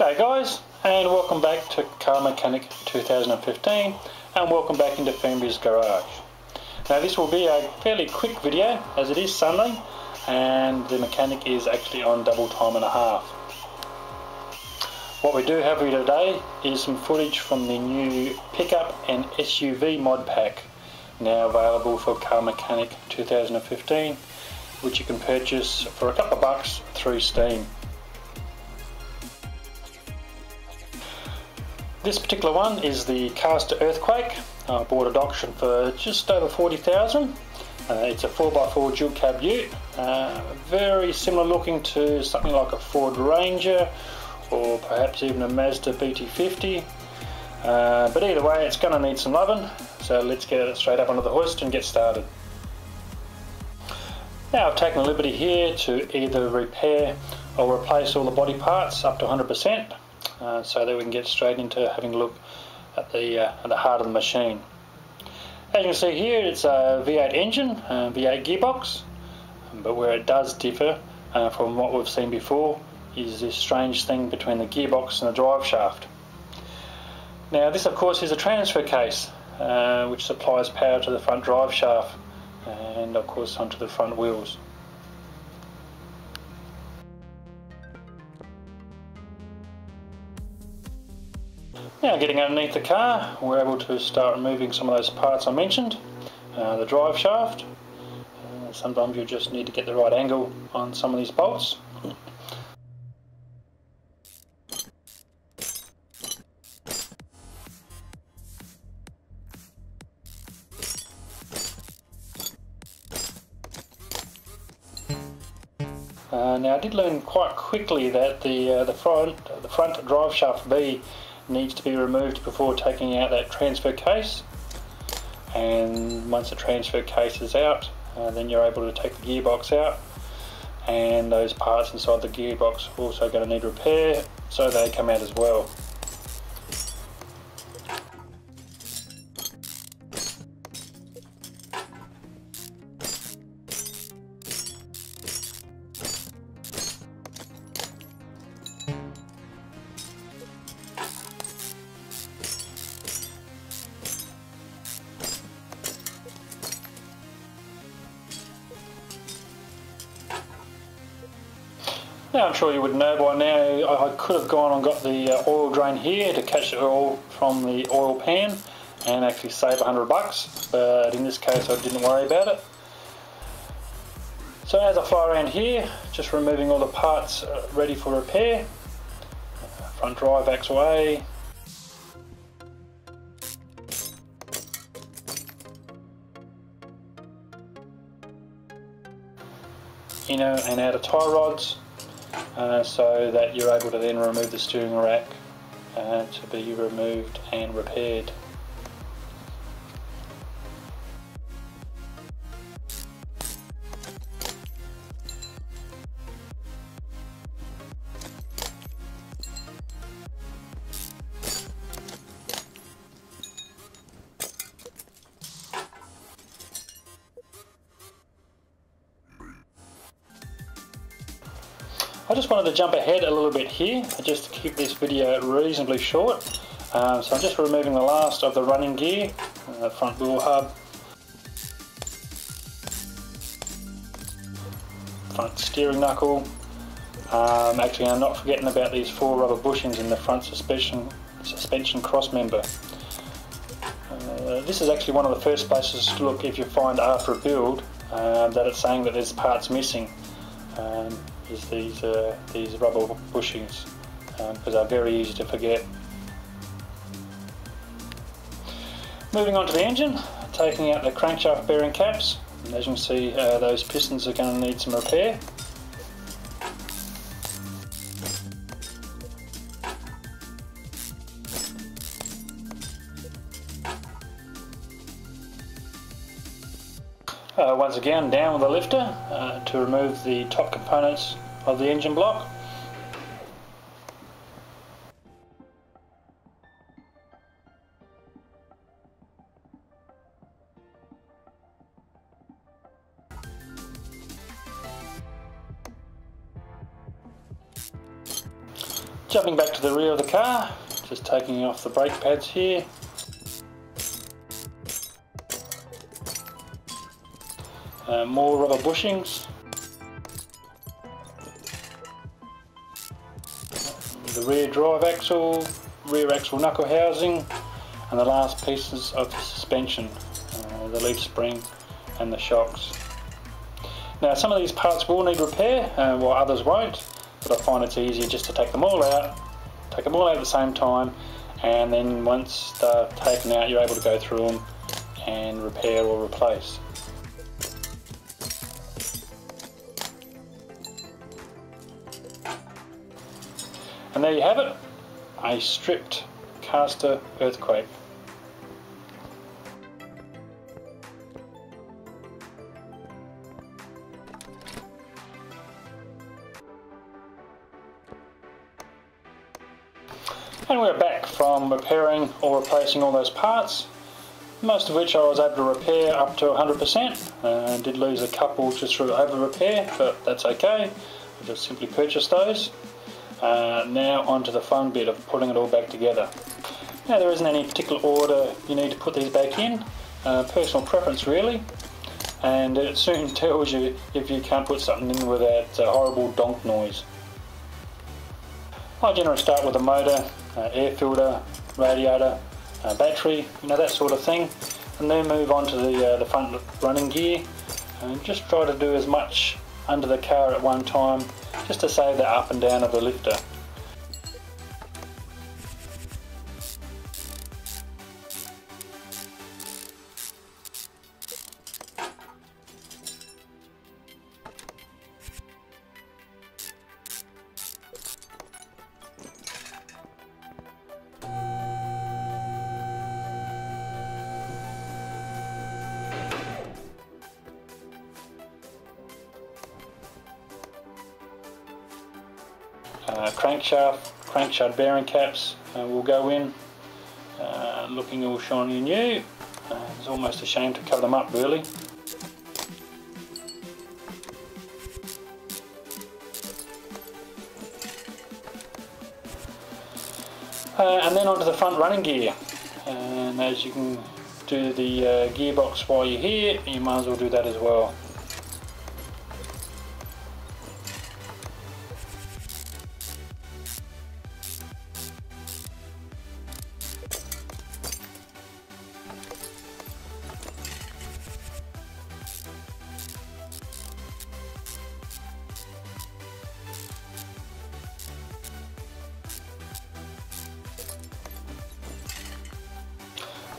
G'day guys and welcome back to Car Mechanic 2015 and welcome back into Firmbie's Garage. Now this will be a fairly quick video as it is Sunday and the mechanic is actually on double time and a half. What we do have here today is some footage from the new pickup and SUV mod pack now available for Car Mechanic 2015 which you can purchase for a couple of bucks through Steam. This particular one is the Caster Earthquake. I bought at auction for just over 40,000. Uh, it's a 4x4 dual cab ute, uh, very similar looking to something like a Ford Ranger or perhaps even a Mazda BT50. Uh, but either way, it's going to need some loving, so let's get it straight up onto the hoist and get started. Now I've taken the liberty here to either repair or replace all the body parts up to 100% uh, so that we can get straight into having a look at the, uh, at the heart of the machine. As you can see here it's a V8 engine, a V8 gearbox, but where it does differ uh, from what we've seen before is this strange thing between the gearbox and the drive shaft. Now this of course is a transfer case uh, which supplies power to the front drive shaft and of course onto the front wheels. Now getting underneath the car, we're able to start removing some of those parts I mentioned. Uh, the drive shaft, uh, sometimes you just need to get the right angle on some of these bolts. Uh, now I did learn quite quickly that the uh, the front the front drive shaft B needs to be removed before taking out that transfer case and once the transfer case is out uh, then you're able to take the gearbox out and those parts inside the gearbox are also going to need repair so they come out as well. Now I'm sure you would know by now I could have gone and got the uh, oil drain here to catch the oil from the oil pan and actually save hundred bucks but in this case I didn't worry about it. So as I fly around here just removing all the parts uh, ready for repair. Front drive axle A, inner and outer tie rods uh, so that you're able to then remove the steering rack uh, to be removed and repaired. I just wanted to jump ahead a little bit here just to keep this video reasonably short. Um, so I'm just removing the last of the running gear, uh, front wheel hub, front steering knuckle. Um, actually I'm not forgetting about these four rubber bushings in the front suspension, suspension cross member. Uh, this is actually one of the first places to look if you find after a build uh, that it's saying that there's parts missing. Um, is these uh, these rubber bushings because um, they're very easy to forget. Moving on to the engine, taking out the crankshaft bearing caps. And as you can see, uh, those pistons are going to need some repair. Uh, once again down with the lifter uh, to remove the top components of the engine block. Jumping back to the rear of the car, just taking off the brake pads here. Uh, more rubber bushings. The rear drive axle, rear axle knuckle housing, and the last pieces of the suspension, uh, the leaf spring and the shocks. Now some of these parts will need repair uh, while others won't, but I find it's easier just to take them all out, take them all out at the same time, and then once they're taken out you're able to go through them and repair or replace. And there you have it, a stripped caster earthquake. And we're back from repairing or replacing all those parts, most of which I was able to repair up to 100%. Uh, did lose a couple just through over repair, but that's okay. I just simply purchased those. Uh, now onto the fun bit of putting it all back together. Now there isn't any particular order you need to put these back in, uh, personal preference really, and it soon tells you if you can't put something in with that uh, horrible donk noise. I generally start with the motor, uh, air filter, radiator, uh, battery, you know that sort of thing, and then move on to the, uh, the front running gear and just try to do as much under the car at one time just to save the up and down of the lifter. Crankshaft, crankshaft bearing caps uh, will go in, uh, looking all shiny and new. Uh, it's almost a shame to cover them up really. Uh, and then onto the front running gear. And as you can do the uh, gearbox while you're here, you might as well do that as well.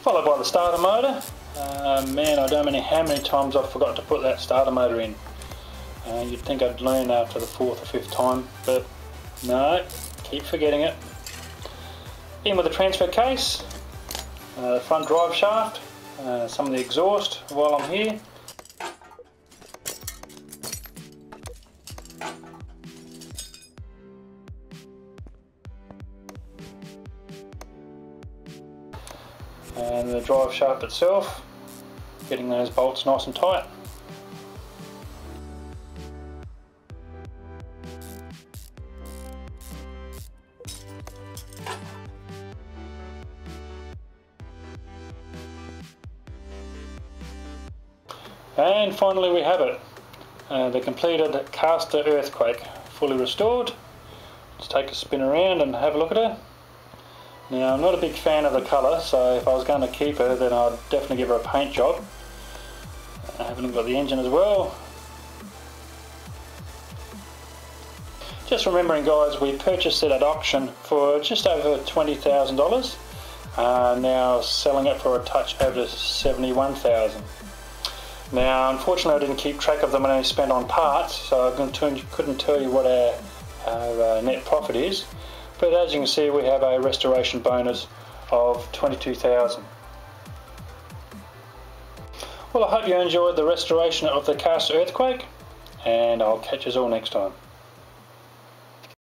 Followed by the starter motor. Uh, man, I don't know how many times I forgot to put that starter motor in. Uh, you'd think I'd learn after the fourth or fifth time, but no, keep forgetting it. In with the transfer case, uh, front drive shaft, uh, some of the exhaust while I'm here, and the drive shaft itself, getting those bolts nice and tight. And finally we have it, uh, the completed caster earthquake, fully restored. Let's take a spin around and have a look at it. Now I'm not a big fan of the colour so if I was going to keep her then I'd definitely give her a paint job. I haven't got the engine as well. Just remembering guys we purchased it at auction for just over $20,000 uh, now selling it for a touch over 71,000. Now unfortunately I didn't keep track of the money spent on parts so I couldn't tell you what our, our uh, net profit is. But as you can see, we have a restoration bonus of 22,000. Well, I hope you enjoyed the restoration of the Caster Earthquake, and I'll catch you all next time.